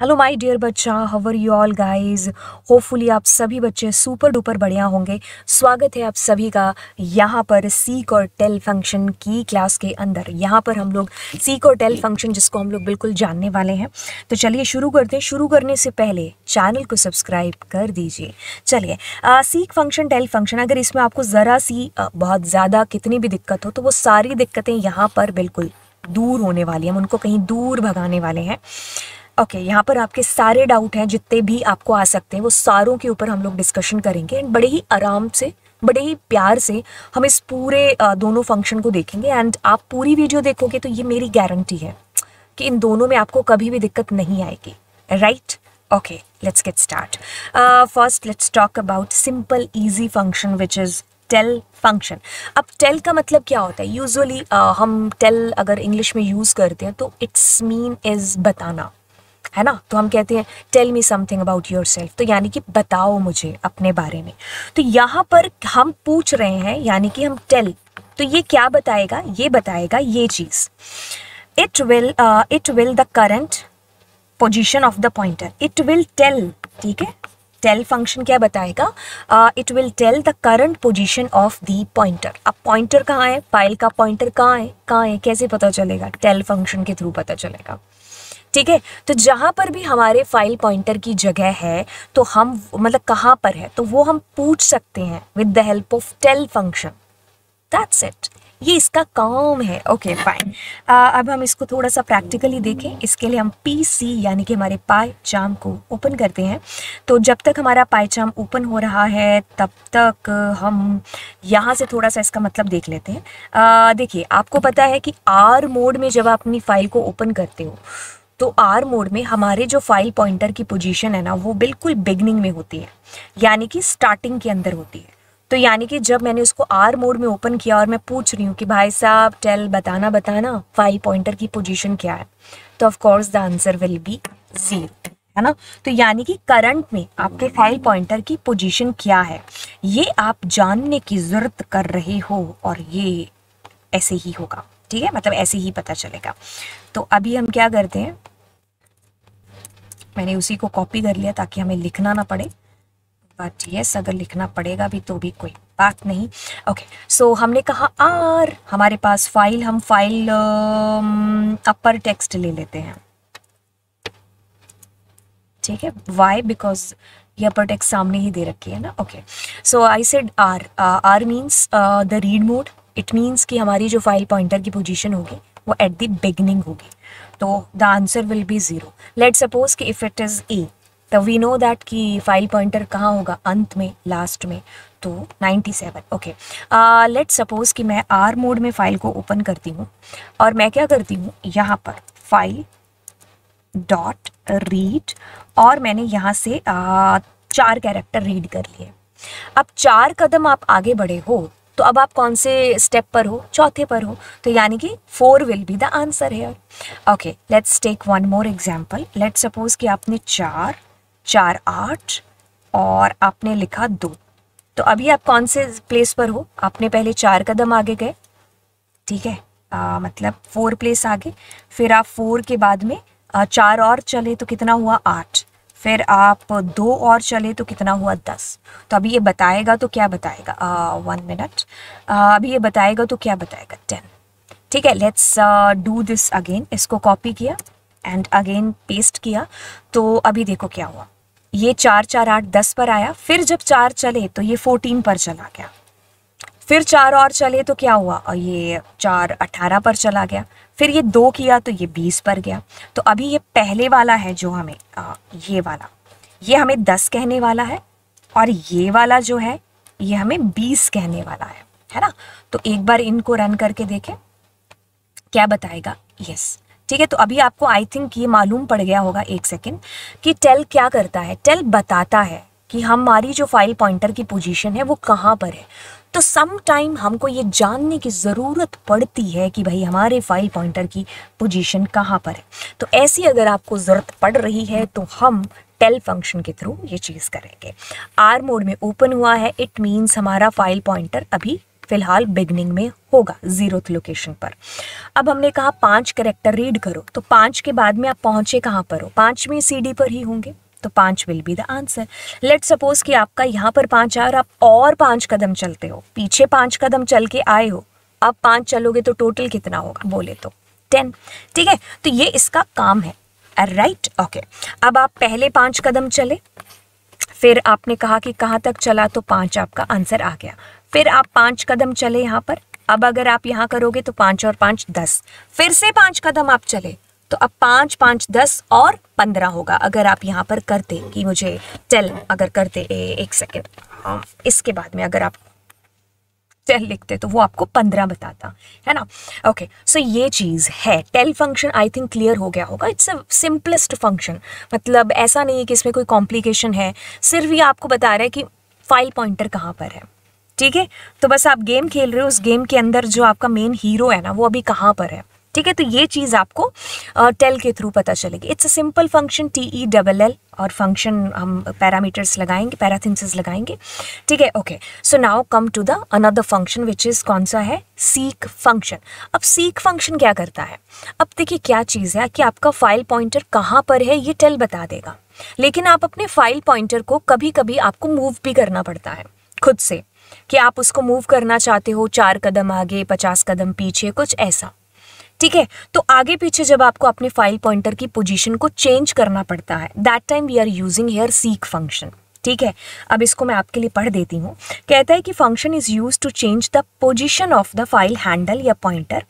Hello my dear बच्चा how are you all guys hopefully आप सभी बच्चे सुपर डुपर बढ़िया होंगे। स्वागत है आप सभी का यहाँ पर सीक और टेल फ़ंक्शन की क्लास के अंदर। यहाँ पर हम लोग सीक और टेल फ़ंक्शन जिसको हम लोग बिल्कुल जानने वाले हैं। तो चलिए शुरू करते हैं। शुरू करने से पहले चैनल को सब्सक्राइब कर दीजिए। चलिए सीक फ़ंक्शन टेल फ़ंक्शन अगर इसमें आपको ज़रा सी आ, बहुत ज़्यादा कितनी भी दिक्कत हो तो वो सारी दिक्कतें यहाँ पर बिल्कुल दूर होने वाली हैं। उनको कहीं दूर भगाने वाले हैं। ओके यहाँ पर आपके सारे डाउट हैं जितने भी आपको आ सकते हैं वो सारों के ऊपर हम लोग डिस्कशन करेंगे एंड बड़े ही आराम से बड़े ही प्यार से हम इस पूरे दोनों फ़ंक्शन को देखेंगे एंड आप पूरी वीडियो देखोगे तो ये मेरी गारंटी है कि इन दोनों में आपको कभी भी दिक्कत नहीं आएगी। Right okay let's get start first let's talk about simple easy function which is tell function अब टेल का मतलब क्या होता है? यूजुअली uh, हम टेल अगर इंग्लिश में यूज़ करते हैं तो इट्स मीन इज़ बताना। है ना? तो हम कहते हैं tell me something about your self तो यानी कि बताओ मुझे अपने बारे में। तो यहाँ पर हम पूछ रहे हैं, यानी कि हम टेल तो ये क्या बताएगा? ये बताएगा ये चीज़। It will it will the current position of the pointer it will tell ठीक है? टेल फ़ंक्शन क्या बताएगा? It will tell the current position of the pointer अब पॉइंटर कहाँ है? फ़ाइल का पॉइंटर कहाँ है? कहाँ है? कैसे पता चलेगा? टेल फ़ंक्शन के थ्रू पता चलेगा। ठीक है? तो जहाँ पर भी हमारे फ़ाइल पॉइंटर की जगह है तो हम मतलब कहाँ पर है तो वो हम पूछ सकते हैं with the help of tell function that's it ये इसका काम है. ओके okay, फाइन अब हम इसको थोड़ा सा प्रैक्टिकली देखें. इसके लिए हम पी सी यानी कि हमारे पाई चाम को ओपन करते हैं. तो जब तक हमारा पाई चाम ओपन हो रहा है तब तक हम यहाँ से थोड़ा सा इसका मतलब देख लेते हैं. देखिए आपको पता है कि आर मोड में जब आप अपनी फ़ाइल को ओपन करते हो तो आर मोड में हमारे जो फ़ाइल पॉइंटर की पोजीशन है ना, वो बिल्कुल बिगनिंग में होती है। यानी कि स्टार्टिंग के अंदर होती है। तो यानी कि जब मैंने उसको आर मोड में ओपन किया और मैं पूछ रही हूँ कि भाई साहब टेल बताना बताना फ़ाइल पॉइंटर की पोजीशन क्या है? तो of course the answer will be zero है ना? तो यानी कि करंट में आपके फ़ाइल पॉइंटर की पोजीशन क्या है? ये आप जानने की ज़रूरत कर रहे हो और ये ऐसे ही होगा। ठीक है? मतलब ऐसे ही पता चलेगा। तो अभी हम क्या करते हैं? मैंने उसी को कॉपी कर लिया ताकि हमें लिखना ना पड़े। बट यस अगर लिखना पड़ेगा भी तो भी कोई बात नहीं। ओके okay, सो so हमने कहा आर हमारे पास फ़ाइल हम फ़ाइल अपर टेक्स्ट ले लेते हैं। ठीक है? वाई बिकॉज़ ये अपर टेक्स्ट सामने ही दे रखी है ना? Okay so I said R R means the read mode it means कि हमारी जो फ़ाइल पॉइंटर की पोजीशन होगी वो एट द बिगनिंग होगी। तो the answer will be zero let suppose कि इफ़ इट इज़ ए तो वी नो दैट कि फ़ाइल पॉइंटर कहाँ होगा? अंत में लास्ट में। तो 97 ओके लेट सपोज़ कि मैं आर मोड में फ़ाइल को ओपन करती हूँ और मैं क्या करती हूँ? यहाँ पर फ़ाइल डॉट रीड और मैंने यहाँ से uh, चार कैरेक्टर रीड कर लिए। अब चार कदम आप आगे बढ़े हो तो अब आप कौन से स्टेप पर हो? चौथे पर हो। तो यानी कि four will be the answer है okay let's take one more example let suppose कि आपने चार चार आठ और आपने लिखा दो। तो अभी आप कौन से प्लेस पर हो? आपने पहले चार कदम आगे गए। ठीक है? आ, मतलब फोर प्लेस आगे। फिर आप फोर के बाद में आ, चार और चले तो कितना हुआ? आठ। फिर आप दो और चले तो कितना हुआ दस? तो अभी ये बताएगा तो क्या बताएगा? वन मिनट अभी ये बताएगा तो क्या बताएगा? टेन ठीक है लेट्स डू दिस अगेन इसको कॉपी किया एंड अगेन पेस्ट किया. तो अभी देखो क्या हुआ। ये चार चार, आठ, दस पर आया। फिर जब चार चले तो ये फोर्टीन पर चला गया। फिर चार और चले तो क्या हुआ? और ये चार, अठारह पर चला गया। फिर ये दो किया तो ये बीस पर गया। तो अभी ये पहले वाला है जो हमें आ, ये वाला। ये हमें दस कहने वाला है और ये वाला जो है ये हमें बीस कहने वाला है है ना? तो एक बार इनको रन करके देखें। क्या बताएगा? यस ठीक है तो अभी आपको आई थिंक ये मालूम पड़ गया होगा एक सेकेंड कि टेल क्या करता है। टेल बताता है कि हमारी जो फ़ाइल पॉइंटर की पोजीशन है वो कहाँ पर है। तो सम टाइम हमको ये जानने की ज़रूरत पड़ती है कि भाई हमारे फ़ाइल पॉइंटर की पोजीशन कहाँ पर है। तो ऐसी अगर आपको ज़रूरत पड़ रही है तो हम टेल फ़ंक्शन के थ्रू ये चीज़ करेंगे। आर मोड में ओपन हुआ है इट मीन्स हमारा फ़ाइल पॉइंटर अभी फ़िलहाल बिगनिंग में होगा ज़ीरो लोकेशन पर। अब हमने कहा पाँच करेक्टर रीड करो तो पाँच के बाद में आप पहुँचे कहाँ पर हो? पांचवीं सीडी पर ही होंगे। तो पाँच will be the answer let suppose कि आपका यहाँ पर पाँच आ और आप और पाँच कदम चलते हो। पीछे पाँच कदम चल के आए हो। अब पाँच चलोगे तो टोटल कितना होगा? बोले तो टेन ठीक है? तो ये इसका काम है। Right okay okay. अब आप पहले पाँच कदम चले। फिर आपने कहा कि कहाँ तक चला तो पाँच आपका आंसर आ गया। फिर आप पाँच कदम चले यहाँ पर। अब अगर आप यहाँ करोगे तो पाँच और पाँच दस। फिर से पाँच कदम आप चले। तो अब पाँच पाँच दस और पंद्रह होगा अगर आप यहाँ पर करते कि मुझे टेल अगर करते ए, एक सेकेंड हाँ। इसके बाद में अगर आप टेल लिखते तो वो आपको पंद्रह बताता है ना? ओके okay, सो so ये चीज़ है। Tell function I think clear हो गया होगा। इट्स अ सिंपलेस्ट फ़ंक्शन मतलब ऐसा नहीं है कि इसमें कोई कॉम्प्लिकेशन है। सिर्फ़ ये आपको बता रहा है कि फ़ाइल पॉइंटर कहाँ पर है। ठीक है? तो बस आप गेम खेल रहे हो उस गेम के अंदर जो आपका मेन हीरो है ना वो अभी कहाँ पर है? ठीक है? तो ये चीज़ आपको टेल के थ्रू पता चलेगी। It's a simple function T E double L और फ़ंक्शन हम पैरामीटर्स लगाएँगे पैराथिंसिस लगाएँगे। ठीक है? Okay so now come to the another function which is कौन सा है? सीक फ़ंक्शन अब सीक फ़ंक्शन क्या करता है? अब देखिए क्या चीज़ है कि आपका फ़ाइल पॉइंटर कहाँ पर है, ये टेल बता देगा। लेकिन आप अपने फ़ाइल पॉइंटर को कभी कभी आपको मूव भी करना पड़ता है, खुद से। कि आप उसको मूव करना चाहते हो, चार कदम आगे, पचास कदम पीछे, कुछ ऐसा। ठीक है? तो आगे पीछे जब आपको अपने फ़ाइल पॉइंटर की पोजीशन को चेंज करना पड़ता है that time we are using here seek function ठीक है? अब इसको मैं आपके लिए पढ़ देती हूँ। कहता है कि function is use to change the position of the file handle या pointer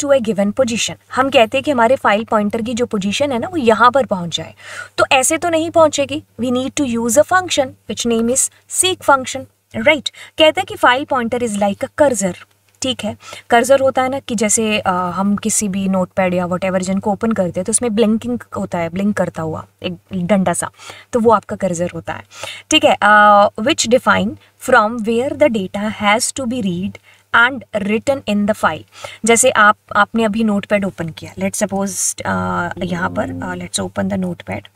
to a given position हम कहते हैं कि हमारे फ़ाइल पॉइंटर की जो पोजिशन है ना, वो यहाँ पर पहुँच जाए। तो ऐसे तो नहीं पहुँचेगी। We need to use a function which name is seek function right कहता है कि file pointer is like a cursor ठीक है। कर्जर होता है ना कि जैसे आ, हम किसी भी नोट पैड या वट एवर जिनको ओपन करते हैं तो उसमें ब्लिंकिंग होता है ब्लिंक करता हुआ एक डंडा सा तो वो आपका कर्जर होता है। ठीक है which define from where the data has to be read and return in the file जैसे आप आपने अभी नोट पैड ओपन किया लेट सपोज़ यहाँ पर let's open the notepad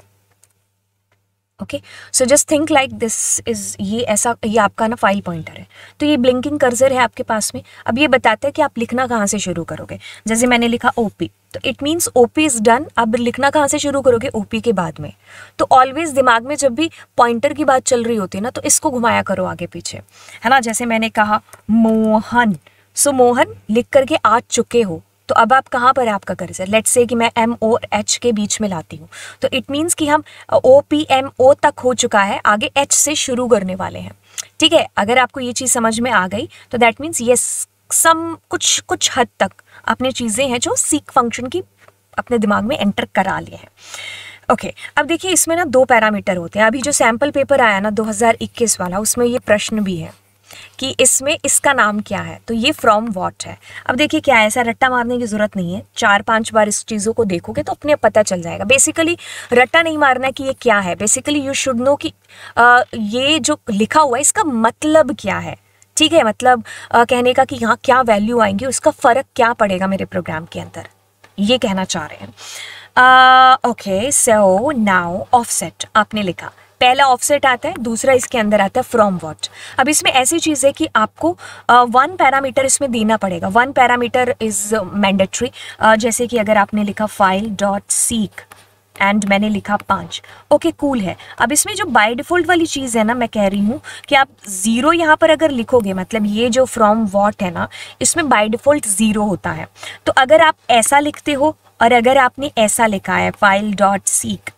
okay so just think like this is ये ऐसा ये आपका ना फ़ाइल पॉइंटर है। तो ये ब्लिंकिंग कर्जर है आपके पास में। अब ये बताता है कि आप लिखना कहाँ से शुरू करोगे। जैसे मैंने लिखा ओपी तो it means OP is done अब लिखना कहाँ से शुरू करोगे? ओपी के बाद में। तो ऑलवेज दिमाग में जब भी पॉइंटर की बात चल रही होती है ना तो इसको घुमाया करो आगे पीछे। है ना? जैसे मैंने कहा मोहन। सो so, मोहन लिख करके आ चुके हो। तो अब आप कहाँ पर है आपका कर्ज? है लेट से कि मैं एम ओ एच के बीच में लाती हूँ। तो इट मीन्स कि हम ओ पी एम ओ तक हो चुका है आगे एच से शुरू करने वाले हैं। ठीक है? अगर आपको ये चीज़ समझ में आ गई तो दैट मीन्स ये सम कुछ कुछ हद तक अपने चीज़ें हैं जो सीक फ़ंक्शन की अपने दिमाग में एंटर करा लिए हैं। ओके okay, अब देखिए इसमें ना दो पैरामीटर होते हैं। अभी जो सैंपल पेपर आया ना 2021 वाला उसमें ये प्रश्न भी है। कि इसमें इसका नाम क्या है? तो ये फ्रॉम वॉट है। अब देखिए क्या ऐसा रट्टा मारने की ज़रूरत नहीं है। चार पाँच बार इस चीज़ों को देखोगे तो अपने पता चल जाएगा। बेसिकली रट्टा नहीं मारना कि ये क्या है। बेसिकली यू शुड नो कि आ, ये जो लिखा हुआ है इसका मतलब क्या है? ठीक है? मतलब आ, कहने का कि यहाँ क्या वैल्यू आएँगी उसका फ़र्क क्या पड़ेगा मेरे प्रोग्राम के अंदर? ये कहना चाह रहे हैं। ओके सो नाउ ऑफसेट आपने लिखा। पहला ऑफसेट आता है, दूसरा इसके अंदर आता है फ्रॉम वॉट अब इसमें ऐसी चीज़ है कि आपको वन पैरामीटर इसमें देना पड़ेगा। वन पैरामीटर इज़ मैंडेटरी जैसे कि अगर आपने लिखा फ़ाइल डॉट सीक एंड मैंने लिखा पाँच। ओके कूल है। अब इसमें जो बाय डिफ़ॉल्ट वाली चीज़ है ना, मैं कह रही हूँ कि आप ज़ीरो यहाँ पर अगर लिखोगे मतलब ये जो फ्रॉम वॉट है ना, इसमें बाय डिफ़ॉल्ट ज़ीरो होता है। तो अगर आप ऐसा लिखते हो और अगर आपने ऐसा लिखा है फ़ाइल डॉट सीक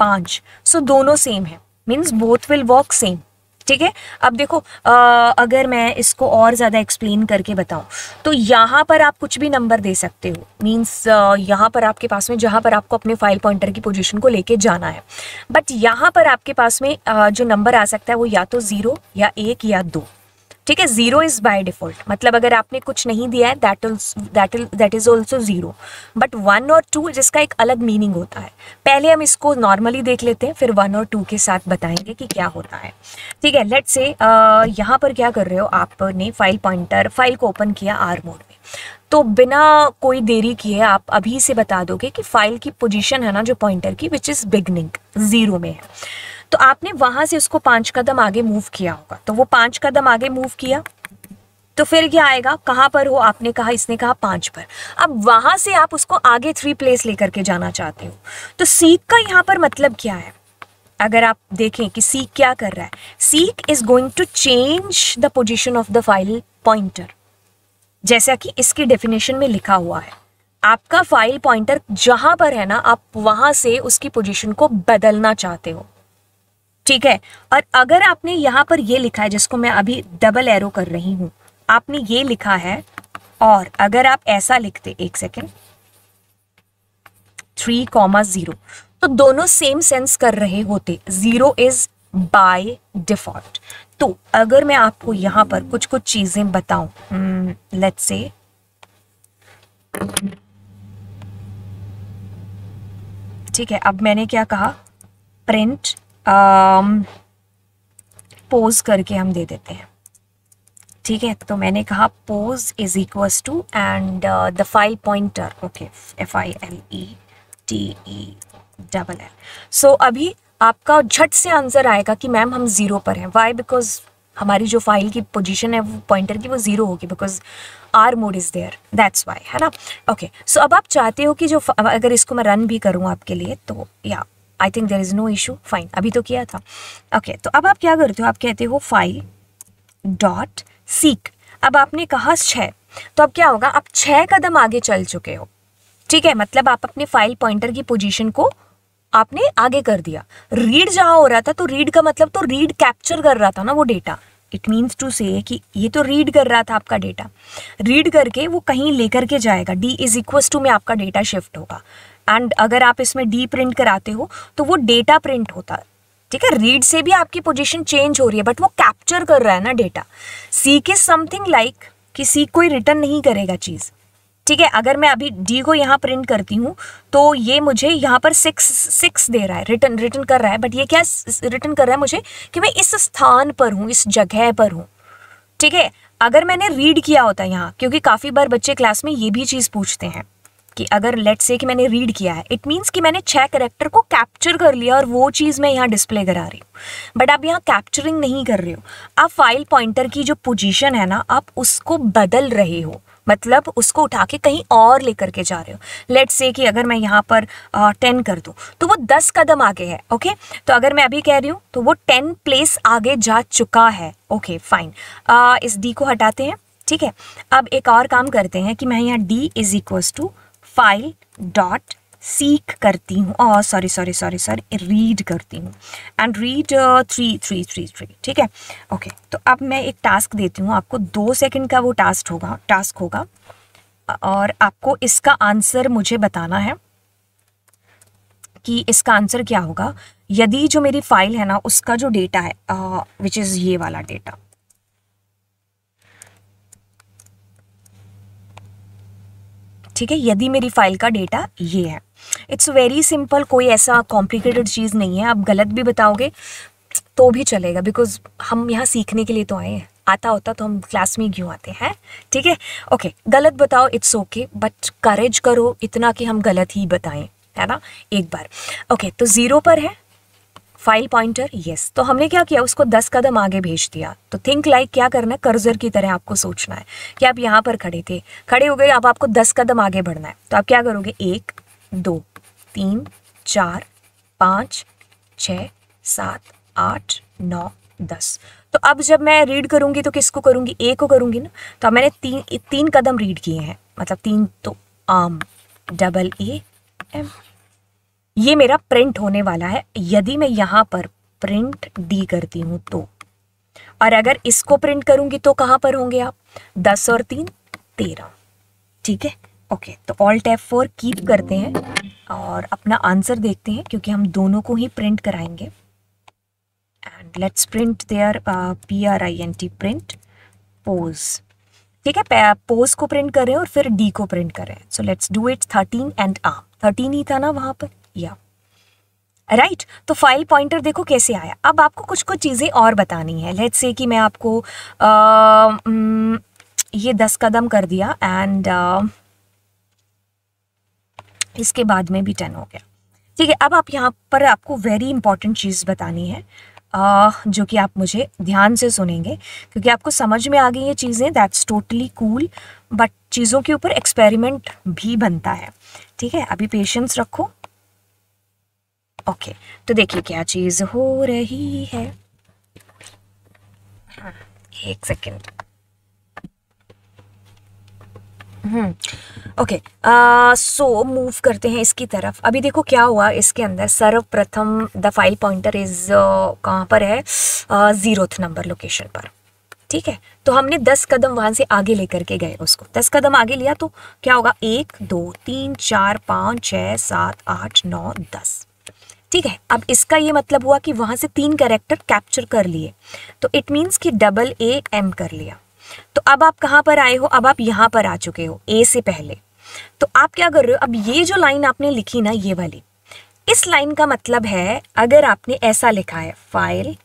पाँच। सो दोनों सेम है। Means both will work same ठीक है? अब देखो आ, अगर मैं इसको और ज़्यादा एक्सप्लेन करके बताऊँ तो यहाँ पर आप कुछ भी नंबर दे सकते हो। मीन्स यहाँ पर आपके पास में जहाँ पर आपको अपने फ़ाइल पॉइंटर की पोजीशन को लेके जाना है। बट यहाँ पर आपके पास में आ, जो नंबर आ सकता है वो या तो ज़ीरो या एक या दो। ठीक है ज़ीरो इज़ बाय डिफ़ॉल्ट मतलब अगर आपने कुछ नहीं दिया है that that that is also zero but one और टू जिसका एक अलग मीनिंग होता है। पहले हम इसको नॉर्मली देख लेते हैं, फिर वन और टू के साथ बताएँगे कि क्या होता है। ठीक है लेट से यहाँ पर क्या कर रहे हो? आपने फ़ाइल पॉइंटर फ़ाइल को ओपन किया आर मोड में। तो बिना कोई देरी किए आप अभी से बता दोगे कि फ़ाइल की पोजीशन है ना, जो पॉइंटर की विच इज़ बिगनिंग ज़ीरो में है। तो आपने वहाँ से उसको पाँच कदम आगे मूव किया होगा। तो वो पाँच कदम आगे मूव किया। तो फिर क्या आएगा? कहाँ पर हो? आपने कहा, इसने कहा पाँच पर। अब वहाँ से आप उसको आगे थ्री प्लेस लेकर के जाना चाहते हो। तो सीख का यहाँ पर मतलब क्या है? अगर आप देखें कि सीक क्या कर रहा है। Seek is going to change the position of the file pointer जैसा कि इसकी डेफिनेशन में लिखा हुआ है। आपका फ़ाइल पॉइंटर जहाँ पर है ना, आप वहाँ से उसकी पोजीशन को बदलना चाहते हो। ठीक है? और अगर आपने यहाँ पर ये लिखा है, जिसको मैं अभी डबल एरो कर रही हूँ, आपने ये लिखा है, और अगर आप ऐसा लिखते, एक सेकेंड थ्री कॉमा ज़ीरो तो दोनों सेम सेंस कर रहे होते ज़ीरो इज़ बाय डिफ़ॉल्ट तो अगर मैं आपको यहाँ पर कुछ कुछ चीज़ें बताऊँ लेट्स से ठीक है, अब मैंने क्या कहा? प्रिंट पोज करके हम दे देते हैं। ठीक है? तो मैंने कहा pos is equals to end the file pointer okay F I L E T E double L so अभी आपका झट से आंसर आएगा कि मैम हम ज़ीरो पर हैं। वाई बिकॉज़ हमारी जो फ़ाइल की पोजीशन है वो पॉइंटर की वो ज़ीरो होगी because R mode is there that's why है ना? ओके okay, सो so अब आप चाहते हो कि जो अगर इसको मैं रन भी करूँ आपके लिए तो या I think there is no issue fine अभी तो किया था। ओके okay, तो अब आप क्या करते हो? आप कहते हो फ़ाइल डॉट सीक अब आपने कहा छः तो अब क्या होगा? आप छः कदम आगे चल चुके हो। ठीक है? मतलब आप अपने फ़ाइल पॉइंटर की पोजीशन को आपने आगे कर दिया। रीड जहाँ हो रहा था तो रीड का मतलब तो रीड कैप्चर कर रहा था ना वो डेटा इट मीन्स टू से कि ये तो रीड कर रहा था आपका डेटा रीड करके वो कहीं लेकर के जाएगा। डी इज़ इक्वल टू में आपका डेटा शिफ्ट होगा। एंड अगर आप इसमें डी प्रिंट कराते हो तो वो डेटा प्रिंट होता है। ठीक है? रीड से भी आपकी पोजीशन चेंज हो रही है बट वो कैप्चर कर रहा है ना data seek is something like कि सीक कोई रिटर्न नहीं करेगा चीज़। ठीक है? अगर मैं अभी डी को यहाँ प्रिंट करती हूँ तो ये मुझे यहाँ पर सिक्स सिक्स दे रहा है। रिटर्न रिटर्न कर रहा है बट ये क्या रिटर्न कर रहा है मुझे कि मैं इस स्थान पर हूँ, इस जगह पर हूँ। ठीक है? अगर मैंने रीड किया होता यहाँ, क्योंकि काफ़ी बार बच्चे क्लास में ये भी चीज़ पूछते हैं। कि अगर लेट से कि मैंने रीड किया है इट मीन्स कि मैंने छह करेक्टर को कैप्चर कर लिया और वो चीज़ मैं यहाँ डिस्प्ले करा रही हूँ। बट आप यहाँ कैप्चरिंग नहीं कर रहे हो। आप फ़ाइल पॉइंटर की जो पोजीशन है ना, आप उसको बदल रहे हो। मतलब उसको उठा के कहीं और लेकर के जा रहे हो। लेट से कि अगर मैं यहाँ पर टेन कर दूँ तो वो दस कदम आगे है ओके तो अगर मैं अभी कह रही हूँ तो वो टेन प्लेस आगे जा चुका है। ओके फाइन इस डी को हटाते हैं, ठीक है? अब एक और काम करते हैं कि मैं यहाँ D is equals to file dot seek करती हूँ। और sorry sorry sorry sorry read करती हूँ। And read three three three three ठीक है? ओके okay, तो अब मैं एक टास्क देती हूँ। आपको दो सेकंड का वो टास्क होगा टास्क होगा। और आपको इसका आंसर मुझे बताना है कि इसका आंसर क्या होगा। यदि जो मेरी फ़ाइल है ना उसका जो डेटा है विच uh, इज़ ये वाला डेटा ठीक है, यदि मेरी फ़ाइल का डेटा ये है। इट्स वेरी सिंपल कोई ऐसा कॉम्प्लिकेटेड चीज़ नहीं है। आप गलत भी बताओगे तो भी चलेगा बिकॉज़ हम यहाँ सीखने के लिए तो आए हैं। आता होता तो हम क्लास में क्यों आते हैं ठीक है? ओके गलत बताओ इट्स ओके बट करेज करो, इतना कि हम गलत ही बताएँ, है ना? एक बार। ओके तो ज़ीरो पर है। फ़ाइल पॉइंटर यस तो हमने क्या किया? उसको दस कदम आगे भेज दिया। तो थिंक लाइक क्या करना है? कर्जर की तरह आपको सोचना है कि आप यहाँ पर खड़े थे। खड़े हो गए, अब आपको दस कदम आगे बढ़ना है। तो आप क्या करोगे? एक, दो, तीन, चार, पाँच छ सात, आठ, नौ, दस। तो अब जब मैं रीड करूँगी तो किसको करूँगी? ए को करूँगी ना? तो अब मैंने तीन तीन कदम रीड किए हैं। मतलब तीन तो आम डबल ए एम ये मेरा प्रिंट होने वाला है। यदि मैं यहाँ पर प्रिंट डी करती हूँ तो। और अगर इसको प्रिंट करूँगी तो कहाँ पर होंगे आप? दस और तीन, तेरह। ठीक है? ओके तो ऑल टैप फोर कीप करते हैं और अपना आंसर देखते हैं, क्योंकि हम दोनों को ही प्रिंट कराएँगे। And let's print there P R I N T print pos ठीक है? पोज को प्रिंट करें और फिर डी को प्रिंट करें so let's do it thirteen and um thirteen ही था ना वहाँ पर? या। Right right? तो फ़ाइल पॉइंटर देखो कैसे आया? अब आपको कुछ कुछ चीज़ें और बतानी है। लेट्स से कि मैं आपको आ, ये दस कदम कर दिया एंड इसके बाद में भी टेन हो गया। ठीक है अब आप यहाँ पर आपको वेरी इंपॉर्टेंट चीज़ बतानी है आ, जो कि आप मुझे ध्यान से सुनेंगे क्योंकि आपको समझ में आ गई ये चीज़ें दैट्स टोटली कूल बट चीज़ों के ऊपर एक्सपेरिमेंट भी बनता है। ठीक है अभी पेशेंस रखो। ओके तो देखिए क्या चीज़ हो रही है। एक सेकेंड ओके सो मूव करते हैं इसकी तरफ़। अभी देखो क्या हुआ, इसके अंदर सर्वप्रथम द फ़ाइल पॉइंटर इज़ कहाँ पर है? ज़ीरोथ नंबर लोकेशन पर। ठीक है? तो हमने दस कदम वहाँ से आगे लेकर के गए उसको। दस कदम आगे लिया तो क्या होगा? एक, दो, तीन, चार, पाँच, छः, सात, आठ, नौ, दस। ठीक है, अब इसका ये मतलब हुआ कि वहाँ से तीन कैरेक्टर कैप्चर कर लिए। तो इट मीन्स कि डबल ए एम कर लिया। तो अब आप कहाँ पर आए हो? अब आप यहाँ पर आ चुके हो ए से पहले। तो आप क्या कर रहे हो? अब ये जो लाइन आपने लिखी ना, ये वाली, इस लाइन का मतलब है, अगर आपने ऐसा लिखा है file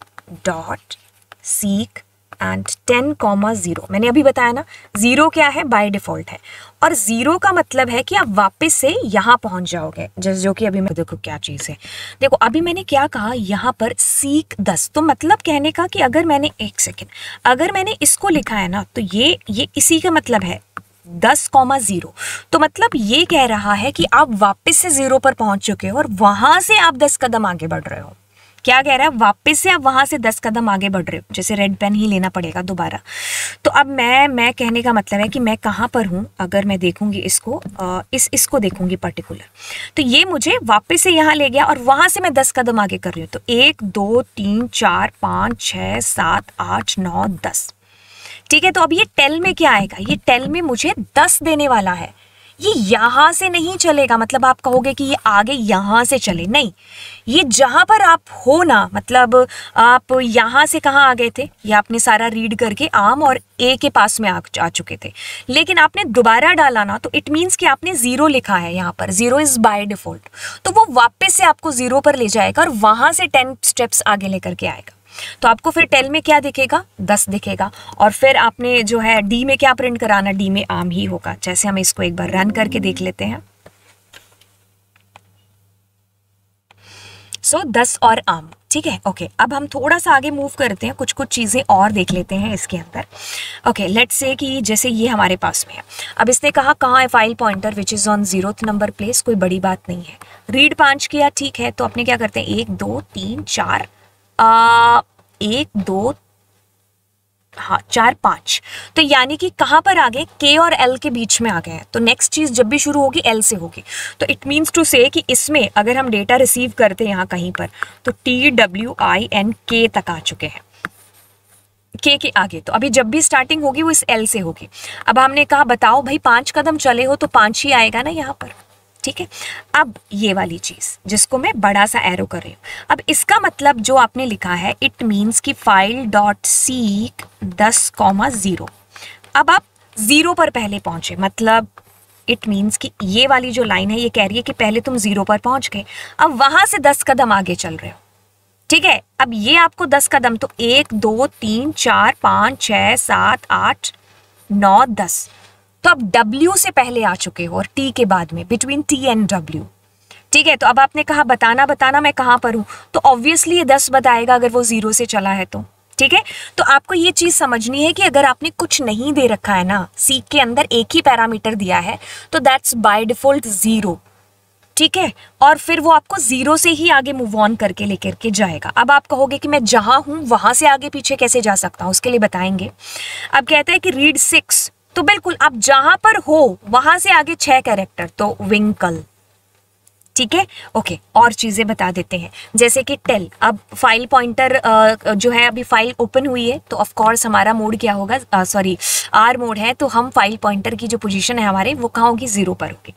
dot seek and ten comma zero मैंने अभी बताया ना ज़ीरो क्या है? बाय डिफ़ॉल्ट है। और ज़ीरो का मतलब है कि आप वापस से यहाँ पहुँच जाओगे, जैसे जो कि अभी मैं, देखो क्या चीज़ है। देखो, अभी मैंने क्या कहा? यहाँ पर सीक दस। तो मतलब कहने का कि अगर मैंने एक सेकेंड अगर मैंने इसको लिखा है ना तो ये ये इसी का मतलब है, दस कॉमा ज़ीरो तो मतलब ये कह रहा है कि आप वापस से ज़ीरो पर पहुँच चुके हो और वहाँ से आप दस कदम आगे बढ़ रहे हो। क्या कह रहा है, वापस से आप वहाँ से दस कदम आगे बढ़ रहे हो, जैसे रेड पेन ही लेना पड़ेगा दोबारा। तो अब मैं मैं कहने का मतलब है कि मैं कहाँ पर हूँ, अगर मैं देखूँगी इसको इस, इसको देखूँगी पर्टिकुलर तो ये मुझे वापस से यहाँ ले गया और वहाँ से मैं दस कदम आगे कर रही हूँ। तो एक, दो, तीन, चार, पाँच छः सात, आठ, नौ, दस। ठीक है तो अब ये टेल में क्या आएगा? ये टेल में मुझे दस देने वाला है। ये यहाँ से नहीं चलेगा। मतलब आप कहोगे कि ये आगे यहाँ से चले। नहीं ये जहाँ पर आप हो ना मतलब आप यहाँ से कहाँ आ गए थे? ये आपने सारा रीड करके आम और ए के पास में आ, आ चुके थे। लेकिन आपने दोबारा डाला ना तो इट मीन्स कि आपने ज़ीरो लिखा है यहाँ पर। ज़ीरो इज़ बाय डिफ़ॉल्ट तो वो वापस से आपको ज़ीरो पर ले जाएगा और वहाँ से टेन स्टेप्स आगे लेकर के आएगा। तो आपको फिर टेल में क्या दिखेगा? दस दिखेगा। और फिर आपने जो है डी में क्या प्रिंट कराना? डी में आम ही होगा। जैसे हम इसको एक बार रन करके देख लेते हैं। सो so, दस और आम। ठीक है? ओके अब हम थोड़ा सा आगे मूव करते हैं। कुछ कुछ चीज़ें और देख लेते हैं इसके अंदर। ओके लेट्स से कि जैसे ये हमारे पास में है। अब इसने कहा कहाँ है file pointer which is on zero number place कोई बड़ी बात नहीं है। रीड पाँच किया ठीक है? तो अपने क्या करते हैं? एक दो तीन चार आ, एक दो हाँ चार पाँच। तो यानी कि कहाँ पर आ गए के और एल के बीच में आ गए हैं। तो नेक्स्ट चीज़ जब भी शुरू होगी एल से होगी। तो इट मीन्स टू से कि इसमें अगर हम डेटा रिसीव करते हैं यहाँ कहीं पर तो टी डब्ल्यू आई एन के तक आ चुके हैं। के के आगे। तो अभी जब भी स्टार्टिंग होगी वो इस एल से होगी। अब हमने कहा बताओ भाई पाँच कदम चले हो तो पाँच ही आएगा ना यहाँ पर? ठीक है? अब ये वाली चीज़, जिसको मैं बड़ा सा एरो कर रही हूँ। अब इसका मतलब जो आपने लिखा है इट मीन्स कि फ़ाइल डॉट सीक दस कॉमा ज़ीरो अब आप ज़ीरो पर पहले पहुँचे मतलब इट मीन्स कि ये वाली जो लाइन है, ये कह रही है कि पहले तुम ज़ीरो पर पहुँच गए। अब वहाँ से दस कदम आगे चल रहे हो। ठीक है? अब ये आपको दस कदम तो एक, दो, तीन, चार, पाँच, छ, सात, आठ, नौ, दस। तो अब W से पहले आ चुके हो और T के बाद में बिटवीन T एंड W ठीक है तो अब आपने कहा बताना बताना, मैं कहाँ पर हूँ? तो ऑब्वियसली ये दस बताएगा अगर वो ज़ीरो से चला है तो। ठीक है? तो आपको ये चीज़ समझनी है कि अगर आपने कुछ नहीं दे रखा है ना सीख के अंदर एक ही पैरामीटर दिया है तो दैट्स बाय डिफ़ॉल्ट ज़ीरो ठीक है? और फिर वो आपको ज़ीरो से ही आगे मूव ऑन करके लेकर के जाएगा। अब आप कहोगे कि मैं जहाँ हूँ, वहाँ से आगे पीछे कैसे जा सकता हूँ, उसके लिए बताएँगे। अब कहते हैं कि रीड सिक्स तो बिल्कुल, आप जहाँ पर हो, वहाँ से आगे छह कैरेक्टर तो विंकल ठीक है? ओके और चीज़ें बता देते हैं। जैसे कि टेल अब फ़ाइल पॉइंटर जो है अभी फ़ाइल ओपन हुई है तो ऑफ़ कोर्स हमारा मोड क्या होगा? सॉरी आर मोड है तो हम फ़ाइल पॉइंटर की जो पोजीशन है हमारे, वो कहाँ होगी? ज़ीरो पर होगी।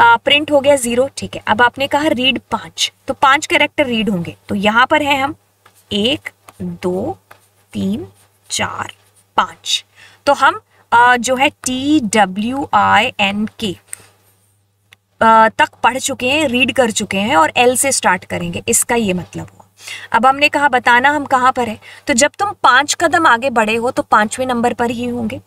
प्रिंट हो गया ज़ीरो ठीक है। अब आपने कहा रीड पाँच तो पाँच कैरेक्टर रीड होंगे। तो यहाँ पर है हम, एक, दो, तीन, चार, पाँच। तो हम जो है टी डब्ल्यू आई एन के तक पढ़ चुके हैं रीड कर चुके हैं और एल से स्टार्ट करेंगे। इसका ये मतलब हुआ। अब हमने कहा, बताना हम कहाँ पर है? तो जब तुम पाँच कदम आगे बढ़े हो तो पाँचवें नंबर पर ही होंगे।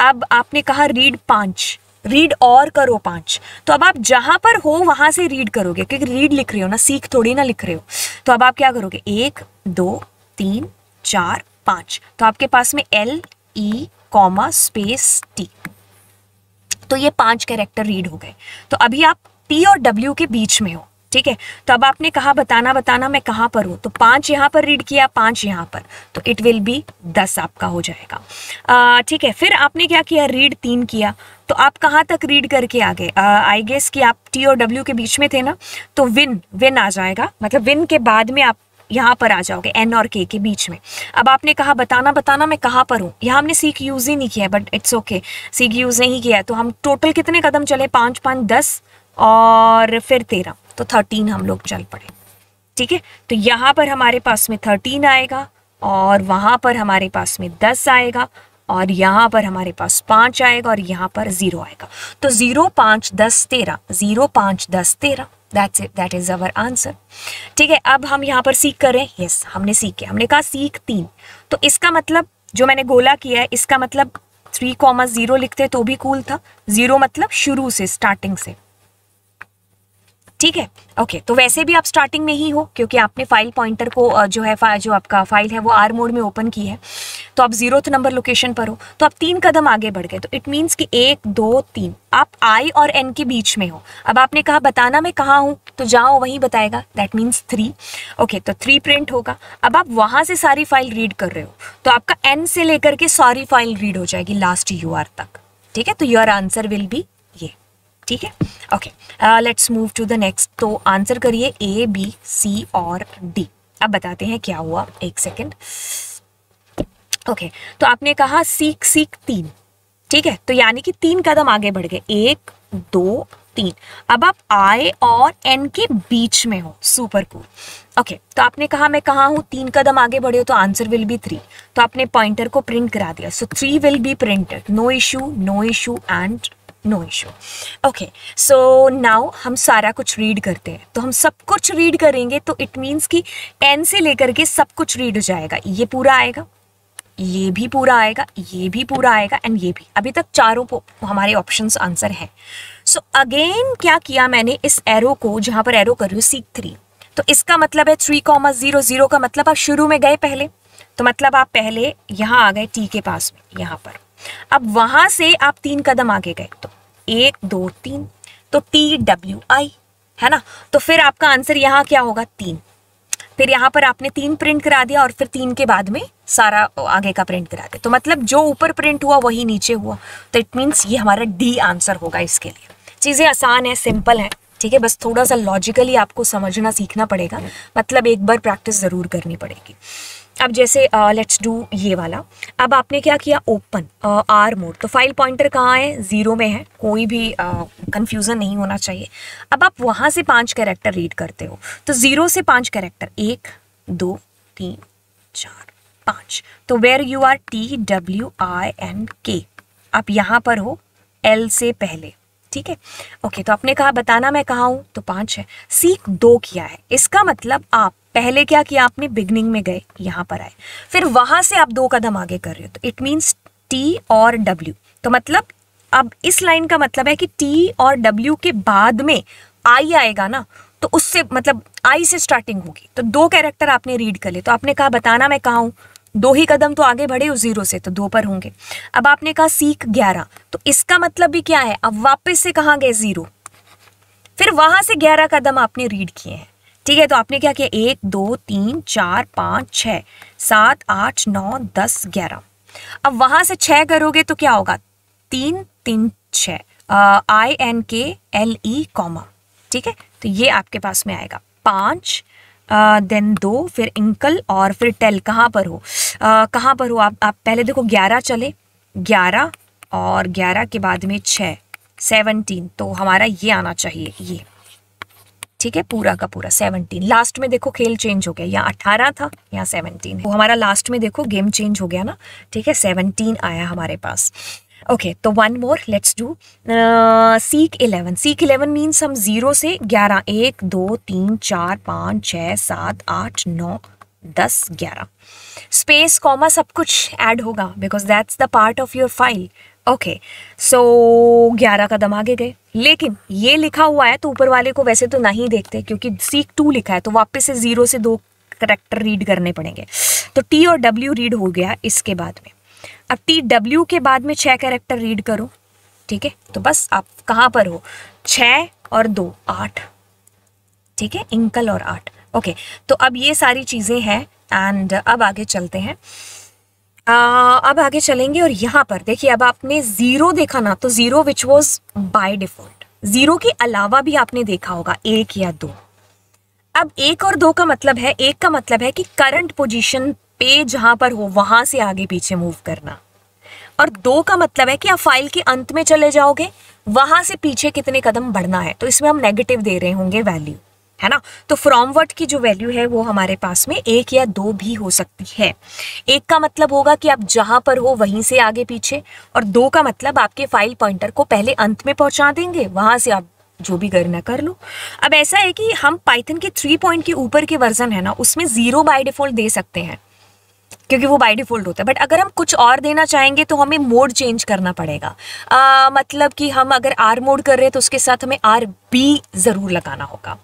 अब आपने कहा रीड पाँच। रीड और करो पाँच। तो अब आप जहाँ पर हो, वहाँ से रीड करोगे। क्योंकि रीड लिख रहे हो ना सीख थोड़ी ना लिख रहे हो। तो अब आप क्या करोगे? एक, दो, तीन, चार, पाँच। तो आपके पास में L E comma space T तो ये पाँच कैरेक्टर रीड हो गए। तो अभी आप टी और डब्ल्यू के बीच में हो, ठीक है? तो अब आपने कहा बताना बताना, मैं कहाँ पर हूँ? तो पाँच यहाँ पर रीड किया, पाँच यहाँ पर। तो इट विल बी दस आपका हो जाएगा। ठीक है, फिर आपने क्या किया? रीड तीन किया। तो आप कहाँ तक रीड करके आ गए? आई गेस कि आप टी और डब्ल्यू के बीच में थे ना? तो विन विन आ जाएगा। मतलब विन के बाद में आप यहाँ पर आ जाओगे एन और के के बीच में। अब आपने कहा, बताना बताना, मैं कहाँ पर हूँ? यहाँ हमने सीख यूज़ ही नहीं किया but it's okay seek use नहीं किया तो हम टोटल कितने कदम चले? पाँच पाँच, दस और फिर तेरह। तो थर्टीन हम लोग चल पड़े। ठीक है? तो यहाँ पर हमारे पास में थर्टीन आएगा और वहाँ पर हमारे पास में दस आएगा। और यहाँ पर हमारे पास पाँच आएगा और यहाँ पर ज़ीरो आएगा। तो ज़ीरो पाँच दस तेरह, ज़ीरो पाँच दस तेरह that's it that is our answer ठीक है, अब हम यहाँ पर सीख कर यस हमने सीख हमने कहा सीख तीन। तो इसका मतलब जो मैंने गोला किया है, इसका मतलब थ्री कॉमा ज़ीरो लिखते तो भी कूल था। ज़ीरो मतलब शुरू से स्टार्टिंग से। ठीक है? ओके तो वैसे भी आप स्टार्टिंग में ही हो, क्योंकि आपने फ़ाइल पॉइंटर को जो है जो आपका फ़ाइल है, वो आर मोड में ओपन की है। तो आप ज़ीरो नंबर लोकेशन पर हो। तो आप तीन कदम आगे बढ़ गए। तो इट मीन्स कि एक, दो, तीन। आप आई और एन के बीच में हो। अब आपने कहा, बताना मैं कहाँ हूँ? तो जाओ वहीं बताएगा। दैट मीन्स थ्री ओके तो थ्री प्रिंट होगा। अब आप वहाँ से सारी फ़ाइल रीड कर रहे हो। तो आपका एन से लेकर के सारी फ़ाइल रीड हो जाएगी लास्ट यूआर तक। ठीक है? तो योर आंसर विल बी ये ठीक है? Okay let's move to the next तो आंसर करिए ए बी सी और डी अब बताते हैं क्या हुआ एक सेकेंड ओके okay, तो आपने कहा सीख सीख तीन. ठीक है? तो यानी कि तीन कदम आगे बढ़ गए. एक दो तीन. अब आप आए और एन के बीच में हो. सुपर कूल ओके तो आपने कहा मैं कहा हूँ? तीन कदम आगे बढ़े हो तो आंसर विल बी थ्री तो आपने पॉइंटर को प्रिंट करा दिया. So three will be printed no issue no issue and no issue okay so now हम सारा कुछ रीड करते हैं। तो हम सब कुछ रीड करेंगे तो इट मीन्स कि एन से लेकर के सब कुछ रीड हो जाएगा। ये पूरा आएगा, ये भी पूरा आएगा, ये भी पूरा आएगा एंड ये भी। अभी तक चारों हमारे ऑप्शंस आंसर हैं। सो अगेन क्या किया मैंने इस एरो को, जहाँ पर एरो कर रही हूँ सी थ्री तो इसका मतलब है थ्री कॉमा ज़ीरो ज़ीरो का मतलब आप शुरू में गए पहले। तो मतलब आप पहले यहाँ आ गए टी के पास में, यहाँ पर। अब वहाँ से आप तीन कदम आगे गए। तो एक दो तीन। तो टी डब्ल्यू आई है ना? तो फिर आपका आंसर यहाँ क्या होगा? तीन। फिर यहाँ पर आपने तीन प्रिंट करा दिया और फिर तीन के बाद में सारा आगे का प्रिंट करा दिया। तो मतलब जो ऊपर प्रिंट हुआ वही नीचे हुआ। तो इट मीन्स ये हमारा डी आंसर होगा इसके लिए। चीज़ें आसान है सिंपल है ठीक है? बस थोड़ा सा लॉजिकली आपको समझना सीखना पड़ेगा। मतलब एक बार प्रैक्टिस ज़रूर करनी पड़ेगी। अब जैसे लेट्स डू ये वाला। अब आपने क्या किया? ओपन आर मोड तो फ़ाइल पॉइंटर कहाँ है? ज़ीरो में है। कोई भी कंफ्यूजन नहीं होना चाहिए। अब आप वहाँ से पाँच कैरेक्टर रीड करते हो। तो ज़ीरो से पाँच कैरेक्टर एक, दो, तीन, चार, पाँच। तो where you are T W I N K आप यहाँ पर हो एल से पहले। ठीक है? ओके तो आपने कहा, बताना मैं कहा हूँ? तो पाँच है। सीख दो किया है। इसका मतलब आप पहले क्या किया आपने? बिगनिंग में गए, यहाँ पर आए। फिर वहाँ से आप दो कदम आगे कर रहे हो तो इट मीन्स टी और डब्ल्यू तो मतलब अब इस लाइन का मतलब है कि टी और डब्ल्यू के बाद में आई आएगा ना तो उससे मतलब आई से स्टार्टिंग होगी। तो दो कैरेक्टर आपने रीड कर ले तो आपने कहा, बताना मैं कहा हूँ? दो ही कदम तो आगे बढ़े उस ज़ीरो से तो दो पर होंगे। अब आपने कहा, सीख ग्यारह। तो इसका मतलब भी क्या है? अब वापस से कहा गए ज़ीरो फिर वहाँ से ग्यारह कदम आपने रीड किए हैं। ठीक है तो आपने क्या किया? एक, दो, तीन, चार, पाँच छ सात, आठ, नौ, दस, ग्यारह। अब वहाँ से छह करोगे तो क्या होगा? तीन तीन छ I N K L E comma ठीक है? तो ये आपके पास में आएगा। पाँच देन दो, फिर इंकल और फिर टेल कहाँ पर हो? कहाँ पर हो आप? आप पहले देखो, ग्यारह चले। ग्यारह और ग्यारह के बाद में छः सेवनटीन तो हमारा ये आना चाहिए, ये। ठीक है, पूरा का पूरा सेवनटीन लास्ट में देखो खेल चेंज हो गया यहाँ अट्ठारह था यहाँ सेवनटीन वो हमारा लास्ट में देखो गेम चेंज हो गया ना, ठीक है सेवनटीन आया हमारे पास। ओके तो one more let's do seek eleven seek eleven means हम ज़ीरो से ग्यारह, एक, दो, तीन, चार, पाँच छः सात, आठ, नौ, दस, ग्यारह। स्पेस कॉमा सब कुछ ऐड होगा because that's the part of your file okay so ग्यारह कदम आगे गए। लेकिन ये लिखा हुआ है तो ऊपर वाले को वैसे तो नहीं देखते, क्योंकि सीक टू लिखा है तो वापस से ज़ीरो से दो करेक्टर रीड करने पड़ेंगे। तो टी और डब्ल्यू रीड हो गया इसके बाद में। अब टी डब्ल्यू के बाद में छः कैरेक्टर रीड करो, ठीक है? तो बस आप कहाँ पर हो? छः और दो, आठ। ठीक है? इंकल और आठ। ओके तो अब ये सारी चीज़ें हैं एंड अब आगे चलते हैं। अब आगे चलेंगे और यहाँ पर, देखिए, अब आपने ज़ीरो देखा ना तो zero which was by default zero के अलावा भी आपने देखा होगा, एक या दो। अब एक और दो का मतलब है, एक का मतलब है कि करंट पोजीशन पे जहाँ पर हो, वहाँ से आगे पीछे मूव करना। और दो का मतलब है कि आप फ़ाइल के अंत में चले जाओगे, वहाँ से पीछे कितने कदम बढ़ना है। तो इसमें हम नेगेटिव दे रहे होंगे वैल्यू है ना? तो फ्रॉम वर्ड की जो वैल्यू है वो हमारे पास में एक या दो भी हो सकती है। एक का मतलब होगा कि आप जहाँ पर हो वहीं से आगे पीछे और दो का मतलब आपके फ़ाइल पॉइंटर को पहले अंत में पहुँचा देंगे वहाँ से आप जो भी करना कर लो। अब ऐसा है कि हम पाइथन के थ्री पॉइंट के ऊपर के वर्जन है ना उसमें ज़ीरो बाय डिफ़ॉल्ट दे सकते हैं क्योंकि वो बाय डिफ़ॉल्ट होता है। बट अगर हम कुछ और देना चाहेंगे तो हमें मोड चेंज करना पड़ेगा। आ, मतलब कि हम अगर आर मोड कर रहे हैं तो उसके साथ हमें आर बी ज़रूर लगाना होगा।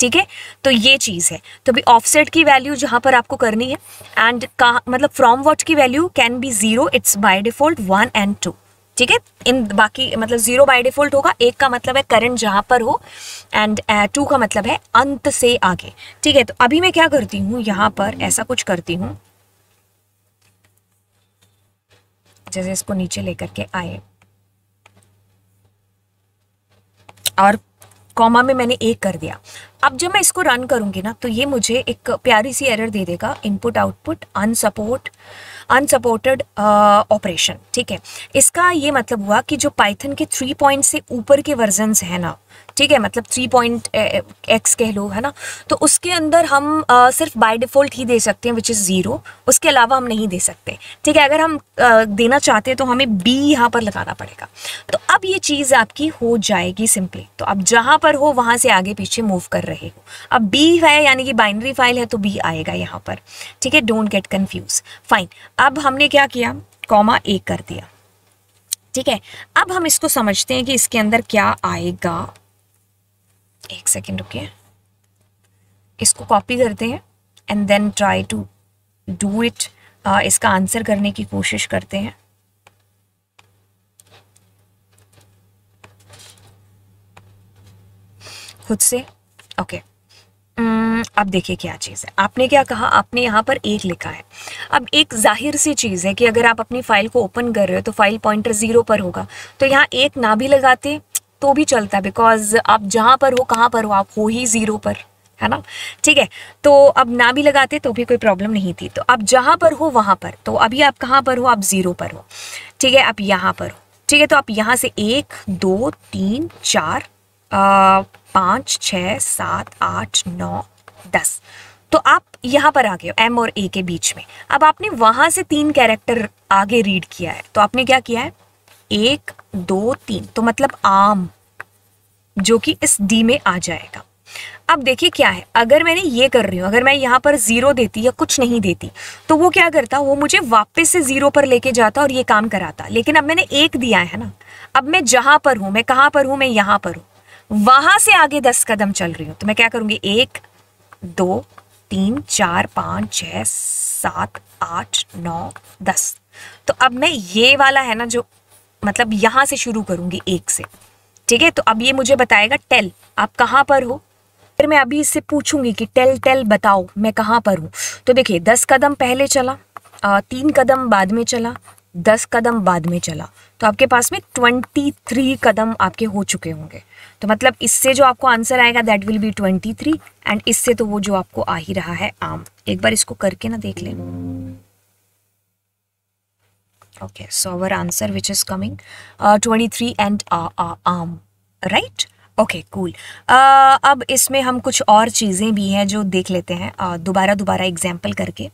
ठीक है? तो ये चीज़ है। तो अभी ऑफसेट की वैल्यू जहाँ पर आपको करनी है एंड कहा मतलब फ्रॉम वॉट की value can be zero it's by default one and two ठीक है? इन बाकी मतलब ज़ीरो बाय डिफ़ॉल्ट होगा एक का मतलब है करंट जहाँ पर हो एंड टू uh, का मतलब है अंत से आगे। ठीक है? तो अभी मैं क्या करती हूँ यहाँ पर ऐसा कुछ करती हूँ। जैसे इसको नीचे लेकर के आए। और कॉमा में मैंने एक कर दिया। अब जब मैं इसको रन करूँगी ना तो ये मुझे एक प्यारी सी एरर दे देगा। Input output unsupport unsupported operation ठीक है? इसका ये मतलब हुआ कि जो पाइथन के थ्री पॉइंट से ऊपर के वर्जन्स हैं ना ठीक है मतलब थ्री पॉइंट एक्स कह लो है ना? तो उसके अंदर हम आ, सिर्फ़ बाय डिफ़ॉल्ट ही दे सकते हैं विच इज़ ज़ीरो उसके अलावा हम नहीं दे सकते। ठीक है अगर हम आ, देना चाहते हैं तो हमें बी यहाँ पर लगाना पड़ेगा। तो अब ये चीज़ आपकी हो जाएगी सिंपली तो अब जहाँ पर हो वहाँ से आगे पीछे मूव कर रहे हो। अब बी है यानी कि बाइनरी फ़ाइल है तो बी आएगा यहाँ पर। ठीक है डोंट गेट कन्फ्यूज़ फाइन अब हमने क्या किया? कॉमा ए कर दिया। ठीक है अब हम इसको समझते हैं कि इसके अंदर क्या आएगा। एक सेकेंड रुकिए। इसको कॉपी करते हैं and then try to do it इसका आंसर करने की कोशिश करते हैं। खुद से? Okay okay. अब देखिए क्या चीज़ है। आपने क्या कहा? आपने यहाँ पर एक लिखा है। अब एक ज़ाहिर सी चीज़ है कि अगर आप अपनी फ़ाइल को ओपन कर रहे हो तो फ़ाइल पॉइंटर ज़ीरो पर होगा। तो यहाँ एक ना भी लगाते तो भी चलता है बिकॉज़ आप जहाँ पर हो, कहाँ पर हो, आप हो ही ज़ीरो पर, है ना? ठीक है? तो अब ना भी लगाते तो भी कोई प्रॉब्लम नहीं थी। तो अब जहाँ पर हो, वहाँ पर। तो अभी आप कहाँ पर हो, आप ज़ीरो पर हो। ठीक है? आप यहाँ पर हो। ठीक है? तो आप यहाँ से एक, दो, तीन, चार पाँच, छ, सात, आठ, नौ, दस। तो आप यहाँ पर आ गए हो एम और ए के बीच में। अब आपने वहाँ से तीन कैरेक्टर आगे रीड किया है। तो आपने क्या किया है? एक, दो, तीन तो मतलब आम, जो कि इस डी में आ जाएगा। अब देखिए क्या है, अगर मैंने ये कर रही हूँ, अगर मैं यहाँ पर ज़ीरो देती या कुछ नहीं देती तो वो क्या करता, वो मुझे वापस से ज़ीरो पर लेके जाता और ये काम कराता। लेकिन अब मैंने एक दिया है ना, अब मैं जहाँ पर हूँ, मैं कहाँ पर हूँ, मैं यहाँ पर हूँ, वहाँ से आगे दस कदम चल रही हूँ तो मैं क्या करूँगी, एक, दो, तीन, चार, पाँच छः सात, आठ, नौ, दस। तो अब मैं ये वाला है ना, जो मतलब यहाँ से शुरू करूँगी, एक से। ठीक है? तो अब ये मुझे बताएगा टेल आप कहाँ पर हो? फिर मैं अभी इससे पूछूँगी कि टेल टेल बताओ, मैं कहाँ पर हूँ? तो देखिए, दस कदम पहले चला तीन कदम बाद में चला, दस कदम बाद में चला। तो आपके पास में ट्वेंटी थ्री कदम आपके हो चुके होंगे। तो मतलब इससे जो आपको आंसर आएगा that will be twenty three and इससे तो वो जो आपको आ ही रहा है, आम। एक बार इसको करके ना देख लें okay so our answer which is coming uh, 23 and uh, uh, arm right? Okay cool uh, अब इसमें हम कुछ और चीज़ें भी हैं जो देख लेते हैं uh, दोबारा दोबारा एग्ज़ाम्पल करके।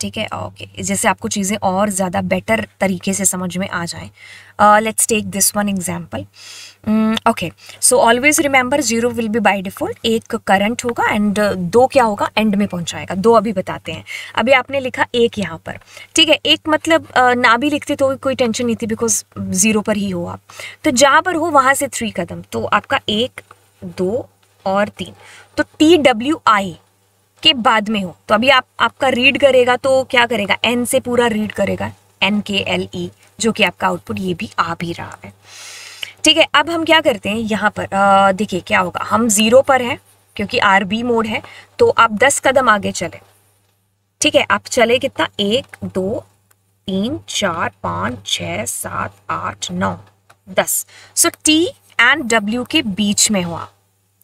ठीक है ओके जैसे आपको चीज़ें और ज़्यादा बेटर तरीके से समझ में आ जाएँ। Let's take this one example okay so always remember zero will be by default एक करंट होगा एंड uh, दो क्या होगा? एंड में पहुंचाएगा दो अभी बताते हैं। अभी आपने लिखा एक यहाँ पर। ठीक है? एक मतलब uh, ना भी लिखते तो कोई टेंशन नहीं थी बिकॉज़ ज़ीरो पर ही हो आप। तो जहाँ पर हो वहाँ से थ्री कदम। तो आपका एक दो और तीन। तो टी डब्ल्यू आई के बाद में हो। तो अभी आप आपका रीड करेगा तो क्या करेगा? एन से पूरा रीड करेगा। एन के एल ई जो कि आपका आउटपुट ये भी आ भी रहा है। ठीक है, अब हम क्या करते हैं यहाँ पर? देखिए, क्या होगा? हम ज़ीरो पर हैं, क्योंकि आर बी मोड है तो आप दस कदम आगे चले। ठीक है, आप चले कितना? एक, दो, तीन, चार, पाँच छ सात, आठ, नौ, दस। सो टी एंड डब्ल्यू के बीच में हो आप।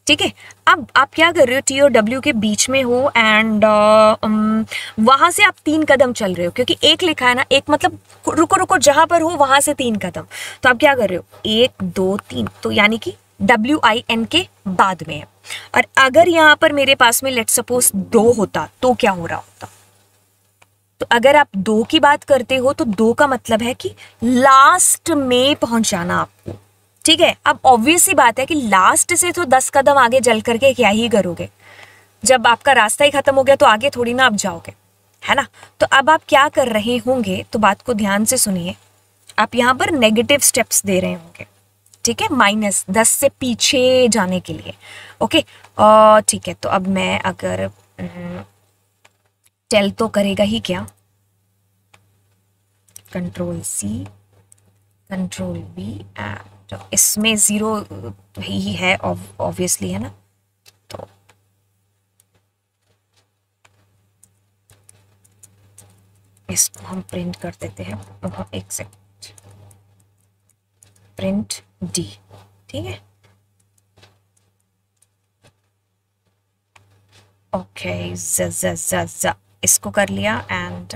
ठीक है? अब आप क्या कर रहे हो? टी और डब्ल्यू के बीच में हो एंड uh, um, से आप तीन कदम चल रहे हो क्योंकि एक लिखा है ना एक मतलब रुको रुको जहाँ पर हो वहाँ से तीन कदम। तो आप क्या कर रहे हो? एक दो तीन तो यानी कि डब्ल्यू आई एन के बाद में है। और अगर यहाँ पर मेरे पास में लेट सपोज़ दो होता तो क्या हो रहा होता? तो अगर आप दो की बात करते हो तो दो का मतलब है कि लास्ट में पहुंचाना आपको। ठीक है, अब ऑब्वियस सी बात है कि लास्ट से तो दस कदम आगे जल करके क्या ही करोगे? जब आपका रास्ता ही खत्म हो गया तो आगे थोड़ी ना आप जाओगे, है ना? तो अब आप क्या कर रहे होंगे तो बात को ध्यान से सुनिए। आप यहाँ पर नेगेटिव स्टेप्स दे रहे होंगे, ठीक है? माइनस दस से पीछे जाने के लिए ओके ठीक है तो अब मैं अगर टेल तो करेगा ही क्या? Control C control B and तो इसमें ज़ीरो ही है ऑब्वियसली है ना? तो इसको हम प्रिंट कर देते हैं। एक सेकंड प्रिंट डी ठीक है? ओके ज इसको कर लिया एंड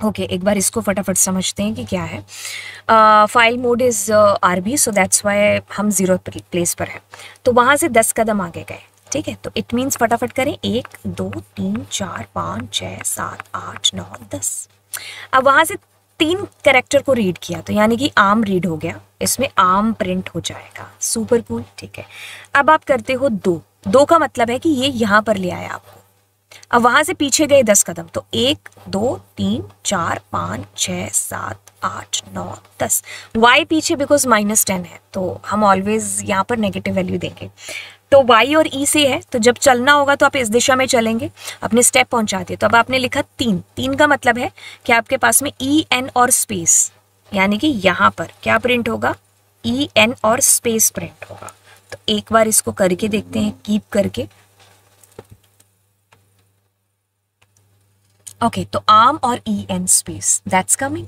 ओके okay, एक बार इसको फटाफट समझते हैं कि क्या है। File mode is R B so that's why हम ज़ीरो प्लेस पर हैं। तो वहाँ से दस कदम आगे गए ठीक है? तो इट मीन्स फटाफट करें। एक दो तीन चार पाँच छः सात आठ नौ दस। अब वहाँ से तीन करेक्टर को रीड किया तो यानी कि आम रीड हो गया। इसमें आम प्रिंट हो जाएगा। सुपर कूल ठीक है? अब आप करते हो दो। दो का मतलब है कि ये यहाँ पर ले आया आपको। अब वहाँ से पीछे गए दस कदम तो एक दो तीन चार पाँच छ सात आठ नौ दस। वाई पीछे बिकॉज़ माइनस टेन है तो हम ऑलवेज यहाँ पर नेगेटिव वैल्यू देंगे। तो वाई और ई e से है तो जब चलना होगा तो आप इस दिशा में चलेंगे अपने स्टेप पहुँचा दिए। तो अब आपने लिखा तीन। तीन का मतलब है कि आपके पास में ई e, एन और स्पेस यानी कि यहाँ पर क्या प्रिंट होगा? ई e, एन और स्पेस प्रिंट होगा। तो एक बार इसको करके देखते हैं कीप करके। ओके तो आर्म और E N space that's coming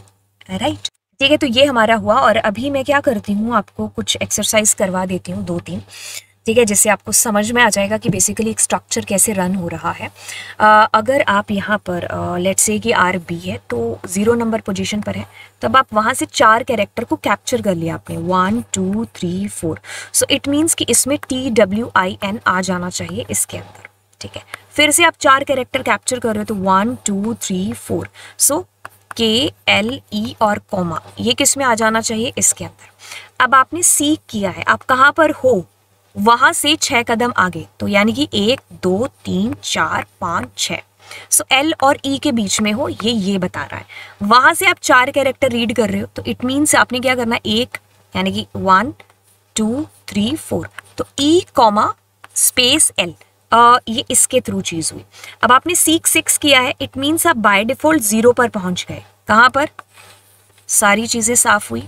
right ठीक है तो ये हमारा हुआ और अभी मैं क्या करती हूँ आपको कुछ एक्सरसाइज करवा देती हूँ दो तीन। ठीक है जिससे आपको समझ में आ जाएगा कि बेसिकली एक स्ट्रक्चर कैसे रन हो रहा है। आ, अगर आप यहाँ पर लेट से कि आर बी है तो ज़ीरो नंबर पोजीशन पर है तब आप वहाँ से चार कैरेक्टर को कैप्चर कर लिया आपने। One two three four so it means कि इसमें टी डब्ल्यू आई एन आ जाना चाहिए इसके अंदर। ठीक है। फिर से आप चार कैरेक्टर कैप्चर कर रहे हो तो one two three four so K L E और कोमा ये किसमें आ जाना चाहिए? इसके अंदर। अब आपने सीख किया है। आप कहाँ पर हो? वहाँ से छह कदम आगे। तो यानी कि एक, दो, तीन, चार, पाँच छ सो एल और ई e के बीच में हो, ये ये बता रहा है। वहाँ से आप चार कैरेक्टर रीड कर रहे हो तो इट मीन्स आपने क्या करना है? एक, यानी कि वन टू थ्री फोर तो ई कॉमा स्पेस एल आ, ये इसके थ्रू चीज़ हुई। अब आपने सीख सिक्स किया है इट मीन्स आप बाय डिफ़ॉल्ट ज़ीरो पर पहुँच गए। कहाँ पर? सारी चीज़ें साफ़ हुई।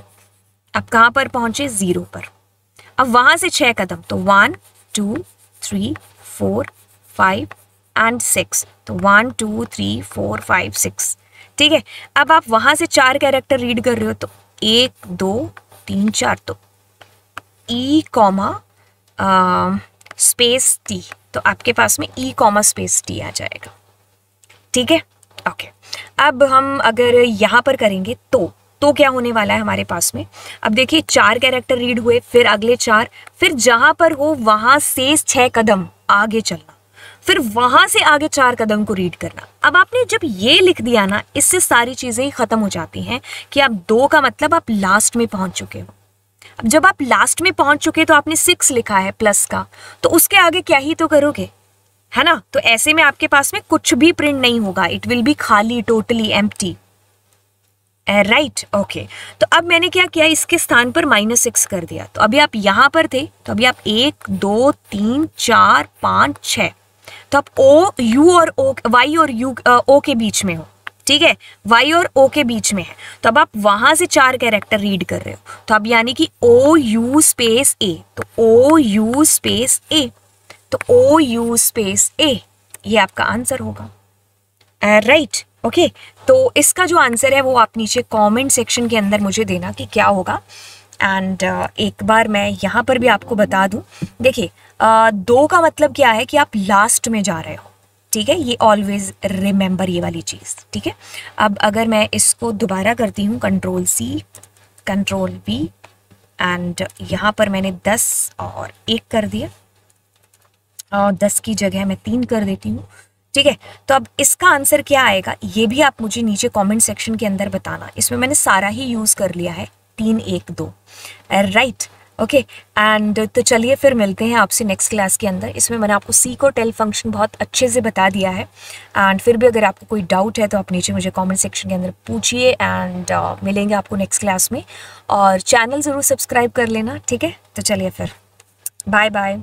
अब कहाँ पर पहुँचे? ज़ीरो पर। अब वहाँ से छह कदम तो one two three four five and six तो one two three four five six ठीक है? अब आप वहाँ से चार कैरेक्टर रीड कर रहे हो तो एक दो तीन चार तो ई कॉमा स्पेस टी तो आपके पास में ई कॉमर्स स्पेस टी आ जाएगा। ठीक है? ओके अब हम अगर यहाँ पर करेंगे तो तो क्या होने वाला है हमारे पास में? अब देखिए, चार कैरेक्टर रीड हुए, फिर अगले चार, फिर जहाँ पर हो, वहाँ से छह कदम आगे चलना, फिर वहाँ से आगे चार कदम को रीड करना। अब आपने जब ये लिख दिया ना, इससे सारी चीज़ें खत्म हो जाती हैं कि आप दो का मतलब आप लास्ट में पहुँच चुके हो। अब जब आप लास्ट में पहुँच चुके तो आपने सिक्स लिखा है प्लस का। तो उसके आगे क्या ही तो करोगे? है ना? तो ऐसे में आपके पास में कुछ भी प्रिंट नहीं होगा। इट विल बी खाली टोटली एम्प्टी राइट ओके तो अब मैंने क्या किया? इसके स्थान पर माइनस सिक्स कर दिया। तो अभी आप यहाँ पर थे तो अभी आप एक, दो, तीन, चार, पाँच छ तो आप ओ यू और ओ वाई और यू ओ के बीच में हो। ठीक है? वाई और ओ के बीच में है। तो अब आप वहाँ से चार कैरेक्टर रीड कर रहे हो। तो अब यानी कि ओ यू स्पेस ए तो ओ यू स्पेस ए तो ओ यू स्पेस ए ये आपका आंसर होगा। Right okay right. तो इसका जो आंसर है वो आप नीचे कमेंट सेक्शन के अंदर मुझे देना कि क्या होगा। एंड uh, एक बार मैं यहाँ पर भी आपको बता दूँ। देखिए uh, दो का मतलब क्या है कि आप लास्ट में जा रहे हो। ठीक है, ये ऑलवेज रिमेंबर ये वाली चीज़, ठीक है? अब अगर मैं इसको दोबारा करती हूँ control C control V and यहाँ पर मैंने दस और एक कर दिया। और दस की जगह मैं तीन कर देती हूँ, ठीक है? तो अब इसका आंसर क्या आएगा? ये भी आप मुझे नीचे कमेंट सेक्शन के अंदर बताना। इसमें मैंने सारा ही यूज़ कर लिया है, तीन एक दो। राइट ओके एंड तो चलिए फिर मिलते हैं आपसे नेक्स्ट क्लास के अंदर। इसमें मैंने आपको सी को टेल फ़ंक्शन बहुत अच्छे से बता दिया है। एंड फिर भी अगर आपको कोई डाउट है तो आप नीचे मुझे कमेंट सेक्शन के अंदर पूछिए एंड uh, मिलेंगे आपको नेक्स्ट क्लास में। और चैनल ज़रूर सब्सक्राइब कर लेना ठीक है? तो चलिए फिर। Bye bye